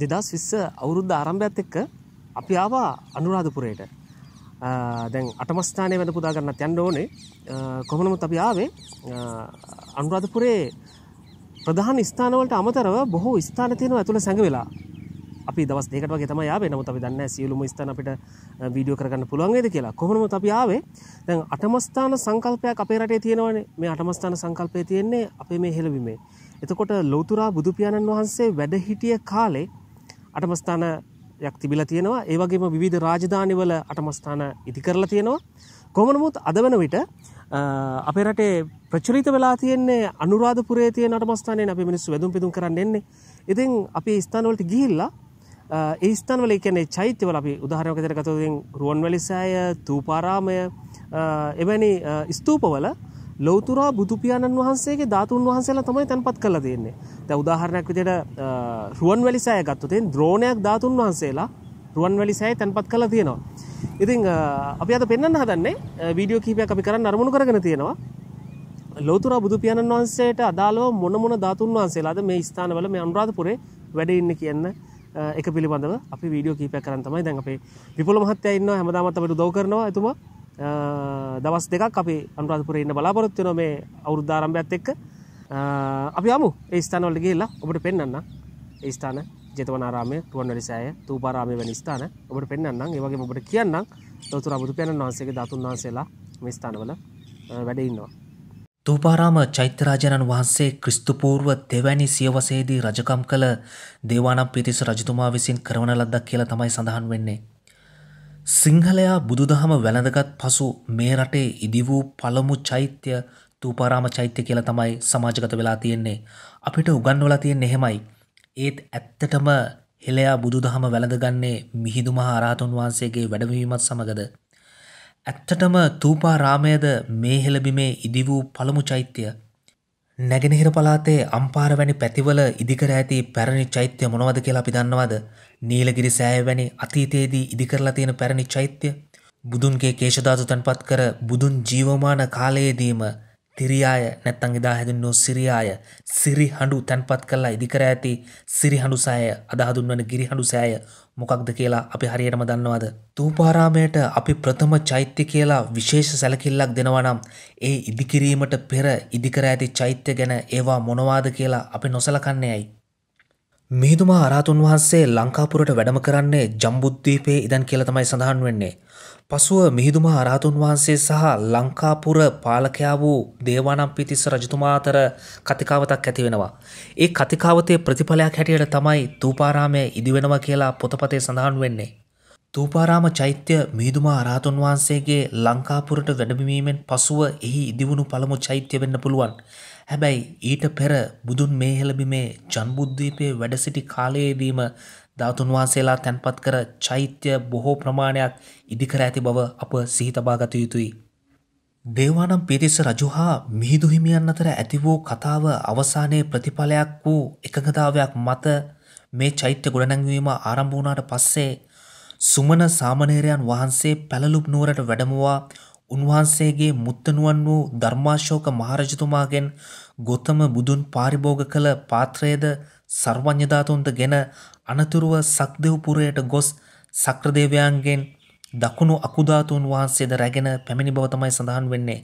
දෙදස් විස්ස අවුරුද්ධ ආරම්භයක්ත් එක්ක අපි ආවා අනුරාධපුරයට. දැන් අටමස්ථානය වැඳ පුදාගන්නත් යන්න ඕනේ. කොමනමුත් අපි ආවේ අනුරාධපුරේ ප්‍රධාන ස්ථානවලට අමතරව බොහෝ ස්ථාන තියෙනවා ඇතුළ සැඟ වෙලා අපි දවස් දෙකට වගේ තමයි ආවේ. නමුත් අපි දන්නේ සියලුම ස්ථාන අපිට වීඩියෝ කරගන්න පුළුවන් වේද කියලා. කොහොමද අපි ආවේ දැන් අටමස්ථාන සංකල්පයක් අපේ රටේ තියෙනවානේ. මේ අටමස්ථාන සංකල්පය තියෙන්නේ අපේ මේ හෙළවීමේ. එතකොට ලෞතුරා බුදු පියාණන් වහන්සේ වැඩ හිටිය කාලේ අටමස්ථානයක් තිබිලා තියෙනවා. ඒ වගේම විවිධ රාජධානිවල අටමස්ථාන ඉදි කරලා තියෙනවා. කොහොම නමුත් අද වෙන විට අපේ රටේ ප්‍රචලිත වෙලා තියෙන්නේ අනුරාධපුරයේ තියෙන අටමස්ථානයේ අපි මිනිස්සු වැදුම් පිදුම් කරන්න එන්නේ. ඉතින් අපි ස්ථානවලට ගිහිල්ලා ඒ ස්ථානවල කියන්නේ චෛත්‍යවල අපි උදාහරණයක් විදිහට ගත්තොත් රුවන්වැලි සෑය, තූපාරාමය එවැනි ස්තූපවල ලෞතුරා බුදු පියාණන් වහන්සේගේ ධාතුන් වහන්සේලා තමයි තැන්පත් කරලා තියෙන්නේ. දැන් උදාහරණයක් විදිහට රුවන්වැලි සෑය ගත්තොත් ද්‍රෝණයක් ධාතුන් වහන්සේලා රුවන්වැලි සෑය තැන්පත් කරලා තියෙනවා. ඉතින් අපි අද පෙන්වන්න හදන්නේ වීඩියෝ කිහිපයක් අපි කරන්න අරමුණු කරගෙන තියෙනවා. ලෞතුරා බුදු පියාණන් වහන්සේට අදාළව මොන මොන ධාතුන් වහන්සේලාද මේ ස්ථානවල මේ අනුරාධපුරේ වැඩ ඉන්නේ කියන්න එක පිළිබඳව අපි වීඩියෝ කීපයක් කරන්න තමයි දැන් අපේ විපුල මහත්තයා ඉන්නවා හැමදාමත් අපිට උදව් කරනවා එතුමා දවස් දෙකක් අපි අනුරාධපුරේ ඉන්න බලාපොරොත්තු වෙනවා මේ අවුරුද්ද ආරම්භයත් එක්ක. අපි යමු. ඒ ස්ථානවලට ගිහිල්ලා ඔබට පෙන්වන්නම් ඒ ස්ථාන ජේතවනාරාමය රුවන්වැලි සෑය තූපාරාමය වැනි ස්ථාන ඔබට පෙන්වන්නම් ඒ වගේම ඔබට කියන්නම් ලෞතර බුදු පියාණන් වහන්සේගේ ධාතුන් වහන්සේලා මේ ස්ථානවල වැඩ ඉන්නවා. තූපාරාම චෛත්‍යරාජනන් වහන්සේ ක්‍රිස්තුපූර්ව දෙවැනි සියවසේදී රජකම් කළ දේවානම් පිතිස රජතුමා විසින් කරවන ලද්දක් කියලා තමයි සඳහන් වෙන්නේ. සිංහලයා බුදුදහම වැළඳගත් පසු මේ රටේ ඉදි වූ පළමු චෛත්‍ය තූපාරාම චෛත්‍ය කියලා තමයි සමාජගත වෙලා තියෙන්නේ. අපිට උගන්වලා තියෙන්නේ එහෙමයි. ඒත් ඇත්තටම හෙළයා බුදුදහම වැළඳගන්නේ මිහිඳු මහ රහතුන් වහන්සේගේ වැඩමවීමත් සමගද. ඇත්තටම තූපාරාමයද මේ හෙළබිමේ ඉදි වූ පළමු චෛත්‍යය. නැගෙනහිර පලාතේ අම්පාර වැනි පැතිවල ඉදිකර ඇති පැරණි චෛත්‍ය මොනවද කියලා අපි දන්නවද? නීලගිරි සෑය වැනි අතීතයේදී ඉදිකරලා තියෙන පැරණි චෛත්‍ය බුදුන්ගේ කේශධාතු තන්පත් කර බුදුන් ජීවමාන කාලයේදීම තිරියාය නැත්තං එදා හැදුන්නෝ සිරියාය සිරි හඬු තැන්පත් කල්ලා ඉදිකර ඇති සිරි හඬු සෑය අදහදුන්වන ගිරි හඬු සෑය මොකක්ද කියලා අපි හරියටම දන්නවාද. තූපාරාමයට අපි ප්‍රථම චෛත්‍ය කියලා විශේෂ සැලකිල්ලක් දෙනවනම් ඒ ඉදිකිරීමට පෙර ඉදිකර ඇති චෛත්‍ය ගැන ඒවා මොනවාද කියලා අපි නොසලකන්නේ ඇයි. මිහිදුමා අරාතුන් වහන්සේ ලංකාපුරට වැඩම කරන්නේ ජම්බුද්දීපයේ ඉදන් කියල තමයි සඳහන් වෙන්නේ. පසුව මිහිදුමා අරහතුන් වහන්සේ සහ ලංකාපුර පාලකයා වූ දේවානම් පිතිස්ස රජතුමා අතර කතිකාවතක් ඇති වෙනවා. ඒ කතිකාවතේ ප්‍රතිඵලයක් හැටියට තමයි තූපාරාමය ඉදිවෙනවා කියලා පොතපතේ සඳහන් වෙන්නේ. තූපාරාම චෛත්‍ය මිහිදුමා අරහතුන් වහන්සේගේ ලංකාපුරට වැඩමවීමෙන් පසුව එහි ඉදිවුණු පළමු චෛත්‍ය වෙන්න පුළුවන්. හැබැයි ඊට පෙර බුදුන් මේ හෙළබිමේ ජන්බුද්ධීපයේ වැඩ සිටි කාලයේදීම ධාතුන් වහන්සේලා තැන්පත් කර චෛත්‍ය බොහෝ ප්‍රමාණයක් ඉදිකර ඇති බව අප සිහි තබාගත යුතුයි. දේවානම් පිරිස රජු හා මිහිදු හිමියන් අතර ඇති වූ කතාව අවසානයේ ප්‍රතිඵලයක් වූ එකඟතාවයක් මත මේ චෛත්‍ය ගොඩනැංවීම ආරම්භ වුණාට පස්සේ සුමන සාමණේරයන් වහන්සේ පැළලුප් නුවරට වැඩමුවා උන්වහන්සේගේ මුත්තනුවන් වූ ධර්මාශෝක මහරජතුමාගෙන් ගොතම බුදුන් පාරිභෝග කළ පාත්‍රයේද සර්වඥධාතුන්ද ගෙන අනතුරුව සක්දෙව්පුරයට ගොස් සක්‍රදේවයන්ගෙන් දකුණු අකුධාතුන් වහන්සේද රැගෙන පැමිණි බව තමයි සඳහන් වෙන්නේ.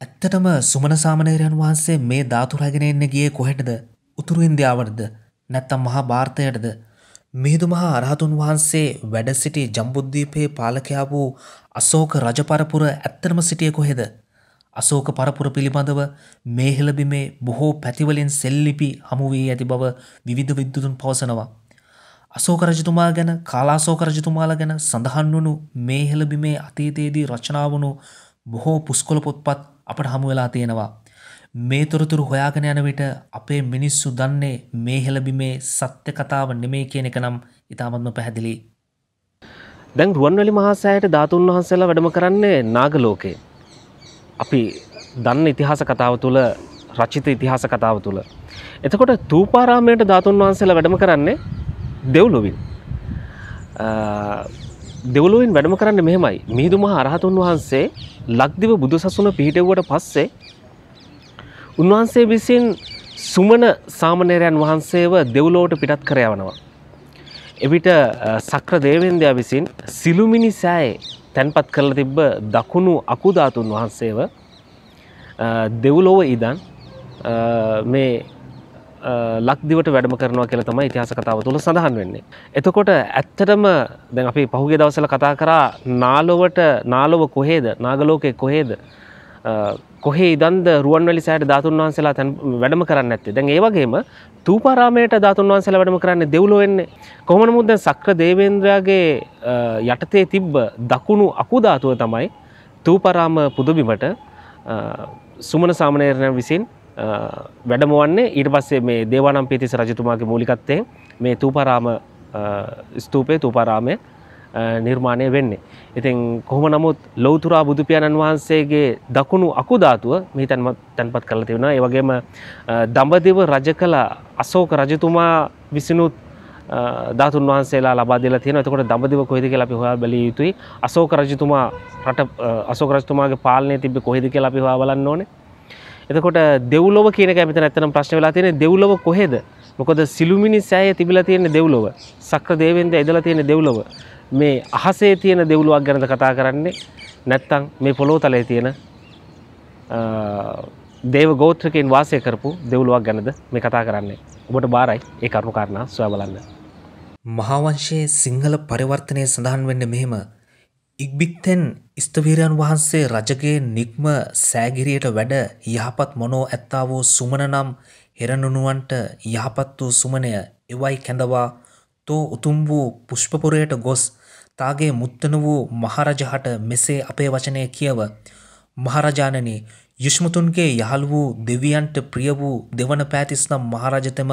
ඇත්තටම සුමන සාමණේරයන් වහන්සේ මේ ධාතු රැගෙන එන්න ගියේ කොහෙටද? උතුරු ඉන්දියාවටද? නැත්නම් මහා භාරතයටද? මිහිඳු මහා අරහතුන් වහන්සේ වැඩ සිටි ජම්බුද්වීපයේ පාලකයා වූ අශෝක රජපරපුර ඇත්තටම සිටියේ කොහෙද? අශෝක පරපුර පිළිබඳව මේ හෙළබිමේ බොහෝ පැතිවලින් සෙල්ලිපි හමු වී ඇති බව විවිධ විද්දුතුන් පවසනවා. අශෝක රජතුමා ගැන කාලාශෝක රජතුමාලා ගැන සඳහන් වුණු මේ හෙළබිමේ අතීතයේදී රචනා වුණු බොහෝ පුස්කොළ පොත්පත් අපට හමු වෙලා තියෙනවා. මේ තොරතුරු හොයාගෙන යන විට අපේ මිනිස්සු දන්නේ මේ හෙළබිමේ සත්‍ය කතාව නෙමේ කියන එක නම් ඉතාමත්ම පැහැදිලි. දැන් රුවන්වැලි මහාසෑයට ධාතුන් වහන්සේලා වැඩම කරන්නේ නාගලෝකේ. අපි දන්න ඉතිහාස කතාව තුළ රචිත ඉතිහාස කතාව තුළ. එතකොට තූපාරාමයට ධාතුන් වහන්සේලා වැඩම කරන්නේ දෙව්ලොවින්. දෙවලුවෙන් වැඩම කරන්න මෙහෙමයි මිහිදුම අරහතුන් වහන්සේ ලක්දිව බුදු සසුන පිහිටව්වට පස්සේ උන්වහන්සේ විසින් සුමන සාමනේරයන් වහන්සේව දෙව්ලෝට පිටත් කර යවනවා. එවිට සක්‍ර දේවෙන්දයා විසින් සිළුමිනි සෑයේ තැන්පත් කරලා තිබ්බ දකුණු අකුධාතුන් වහන්සේව දෙව්ලොව ඉදන් මේ ලක්දිවට වැඩම කරනවා කියල තමයි ඉතිහාස කතාව තුළ සඳහන් වෙන්නේ. එතකොට ඇත්තටම දැන් අපි පහුගේ දවසල කතා කරා නාලොවට නාලොව කොහේද නාගලෝකය කොහේද කොහේ ඉදන්ද රුවන්වැලි සෑට ධාතුන් වහන්සේලා තැන් වැඩම කරන්න ඇත්තේ දැන් ඒවගේම තූපාරාමයට ධාතුන් වහන්සේලා වැඩම කරන්න දෙව්ලොවෙන්නේ කොමන මුද සක්‍ර දේවේන්ද්‍රයාගේ යටතේ තිබ්බ දකුණු අකුධාතුව තමයි තූපරාම පුදුබිමට සුමන සාමනයරණ විසින් වැඩමවන්නේ ඊට පස්සේ මේ දේවානම් පිතිස රජතුමාගේ මූලිකත්තයෙන් මේ තූපරාම ස්තූපය තූපරාමය නිර්මාණය වෙන්නේ. ඉතින් කොහොම නමුත් ලෞතුරා බුදුපියාණන් වහන්සේගේ දකුණු අකුධාතුව මේ තැන්ම තැන්පත් කරලා තිබෙනවා. ඒ වගේම දඹදිව රජ කළ අශෝක රජතුමා විසිනුත් ධාතුන් වහන්සේලා ලබා දීලා තියෙනවා. එතකොට දඹදිව කොහෙද කියලා අපි හොයා බැලිය යුතුයි. අශෝක රජතුමා රට අශෝක රජතුමාගේ පාලනය තිබ්බේ කොහෙද කියලා අපි හොයා බලන්න ඕනේ. එතකොට දෙව්ලොව කියන එක මෙතන ඇත්තටම ප්‍රශ්න වෙලා තියෙන්නේ දෙව්ලොව කොහෙද? මොකද සිළුමිණි සෑය තිබිලා තියෙන්නේ දෙව්ලොව. සක්‍ර දේවෙන්ද ඇදලා තියෙන්නේ දෙව්ලොව. මේ අහසේ තියෙන දෙව්ලුවක් ගැනද කතා කරන්නේ නැත්තං මේ පොලෝ තලේ තියෙන දේව ගෝත්‍රකයෙන් වාසය කරපු දෙව්ලුවක් ගැනද මේ කතා කරන්නේ ඔබට බාරයි ඒ කරුණු කාරණා සොය බලන්න. මහාවංශයේ සිංහල පරිවර්තනය සඳහන් වෙන්න මෙහෙම ඉක්බිත්තෙන් ස්තවීරයන් වහන්සේ රජගේ නික්ම සෑගිරියට වැඩ යහපත් මොනෝ ඇත්තා වූ සුමන නම් හෙරනුනුවන්ට යහපත් වූ සුමනය එවයි කැඳවා තෝ උතුම් වූ පුෂ්පපුරයට ගොස් තාගේ මුත්තන වූ මහරජහට මෙසේ අපේ වචනය කියව මහරජාණනි යුෂ්මතුන්ගේ යහල් වූ දෙවියන්ට ප්‍රිය වූ දෙවන පැතිස් නම් මහරජතම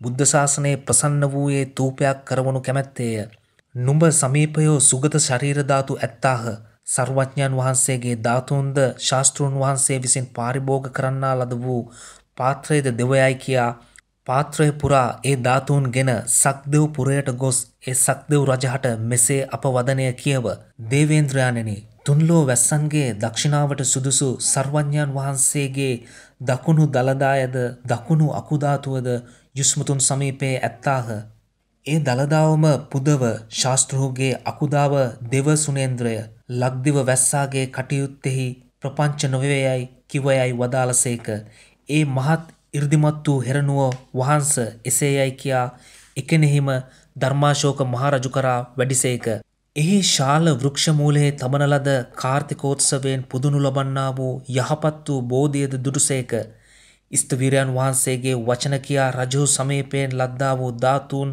බුද්ධ ශාසනයේ ප්‍රසන්න වූයේ තූපයක් කරවනු කැමැත්තේය. නුඹ සමීපයෝ සුගත ශරීර ධාතු ඇත්තාහ. සර්වඥයන් වහන්සේගේ ධාතුන්ද ශාස්ත්‍රූන් වහන්සේ විසින් පාරිභෝග කරන්නා ලද වූ පාත්‍රයද දෙවයයි කියා පාත්‍රය පුරා ඒ ධාතුන් ගෙන සක්දෙව් පුරයට ගොස් ඒ සක්දෙව් රජහට මෙසේ අප වදනය කියව දේවේන්ද්‍රයානෙනි තුන්ලෝ වැස්සන්ගේ දක්ෂිනාවට සුදුසු සර්වඥයන් වහන්සේගේ දකුණු දළදායද දකුණු අකුධාතුවද යුස්මුතුන් සමීපයේ ඇත්තාහ. ඒ දළදාවම පුදව ශාස්තෘහුගේ අකුදාව දෙව සුනේන්ද්‍රය ලක්දිව වැස්සාගේ කටයුත්තෙහි ප්‍රපංච නොවයයි කිවයයි වදාලසේක. ඒ මහත් ඉර්දිමත් වූ හෙරනුව වහන්ස එසේ යයි කියා එකනෙහිම ධර්මාශෝක මහරජු කරා වැඩිසේක. එහි ශාල වෘක්ෂමූලයේ තබන ලද කාර්තිකෝත්සවයෙන් පුදුනු ලබන්නා වූ යහපත් වූ බෝධියද දුටුසේක. ස්තවීරයන් වහන්සේගේ වචන කියා රජු සමීපයෙන් ලද්දා වූ ධාතුන්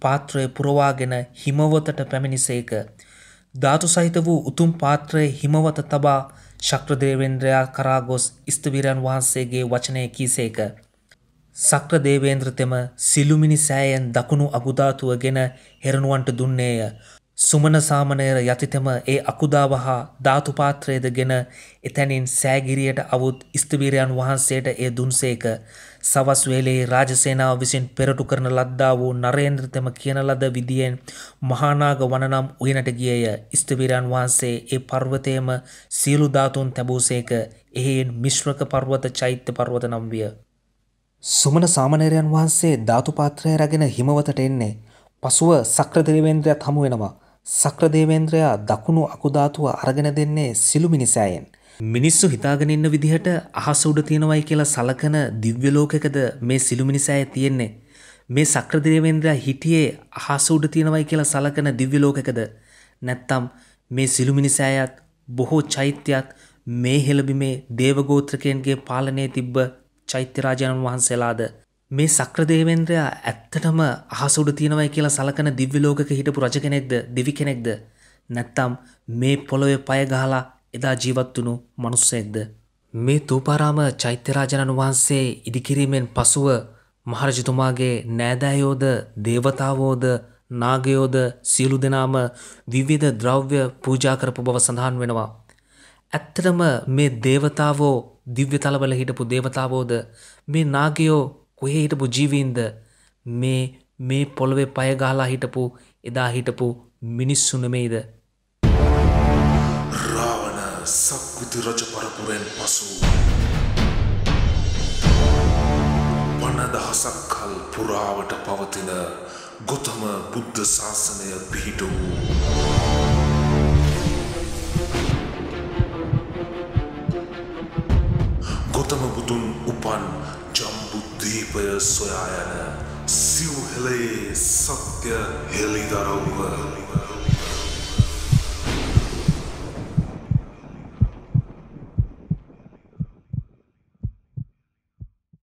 පාත්‍රය පුරවාගෙන හිමවතට පැමිණිසේක. ධාතු සහිත වූ උතුම් පාත්‍රයේ හිමවත තබා ශක්‍රදේවේන්ද්‍රයා කරා ගොස් ස්තවීරයන් වහන්සේගේ වචනය කීසේක. සක්‍රදේවේන්ද්‍රතෙම සිළුමිනි සෑයෙන් දකුණු අගුධාතුව ගෙන හෙරණුවන්ට දුන්නේය. සුමන සාමනයර යතිතෙම ඒ අකුදාව හා ධාතුපාත්‍රයද ගෙන එතැනින් සෑගිරියට අවුත් ස්තවීරයන් වහන්සේට ඒ දුන්සේක. සවස් වේලේ රාජසේනාව විසින් පෙරටු කරන ලද්දා වූ නරේන්ද්‍රතම කියන ලද විදියෙන් මහානාග වනනම් උයනට ගියය ස්තවීරයන් වහන්සේ ඒ පර්වතයම සියලු ධාතුන් තැබූසේක එහෙයින් මිශ්‍රක පර්වත චෛත්‍ය පර්වත නම් විය. සුමන සාමනේරයන් වහන්සේ ධාතුපාත්‍රය රැගෙන හිමවතට එන්නේ. පසුව සක්‍රදේවේන්ද්‍රයත් හමු වෙනවා. සක්‍රදේවේන්ද්‍රයා දකුණු අකුධාතුව අරගෙන දෙන්නේ සිළුමිනිසෑයෙන්. මිනිස්සු හිතාගෙන ඉන්න විදිහට අහස උඩ තියෙනවයි කියලා සලකන දිව්‍ය ලෝකයකද මේ සිළුමිනිසෑය තියෙන්නේ. මේ සක්‍රදේවේන්ද්‍රයා හිටියේ අහස උඩ තියෙනවයි කියලා සලකන දිව්‍ය ලෝකයකද? නැත්තම් මේ සිළුමිනිසෑයත් බොහෝ චෛත්‍යයත් මේ හෙළබිමේ දේවගෝත්‍රකයන්ගේ පාලනයේ තිබ්බ චෛත්‍යරාජාණන් වහන්සේලාද? මේ සක්‍රදේවේන්ද්‍රයා ඇත්තටම අහස උඩ තියෙනවයි කියලා සලකන දිව්‍ය ලෝකයක හිටපු රජ කෙනෙක්ද දිවි කෙනෙක්ද? නැත්තම් මේ පොළොවේ පය ගහලා එදා ජීවත්වුණු මනුස්සෙක්ද. මේ තූපාරාම චෛත්‍යරාජනන් වහන්සේ ඉදිකිරීමෙන් පසුව මහරජතුමාගේ නෑදෑයෝද දේවතාවෝද නාගයෝද සියලු දෙනාම විවිධ ද්‍රව්‍ය පූජා කරපු බව සඳහන් වෙනවා. ඇත්තටම මේ දේවතාවෝ දිව්‍ය තලවල හිටපු දේවතාවෝද මේ නාගයෝ කොහේ හිටපු ජීවීන්ද මේ මේ පොළොවේ පය ගහලා හිටපු එදා හිටපු මිනිස්සු නෙමෙයිද සක්විති රජ පරපුරෙන් පසු වන පනදහසක් කල් පුරාවට පවතින ගොතම බුද්ධ ශාසනය පිහිට වූ. ගොතම බුදුන් උපන් ජම්බුද්දීපය සොයා යන සිව්හෙලේ සත්‍ය හෙළිදරව්ව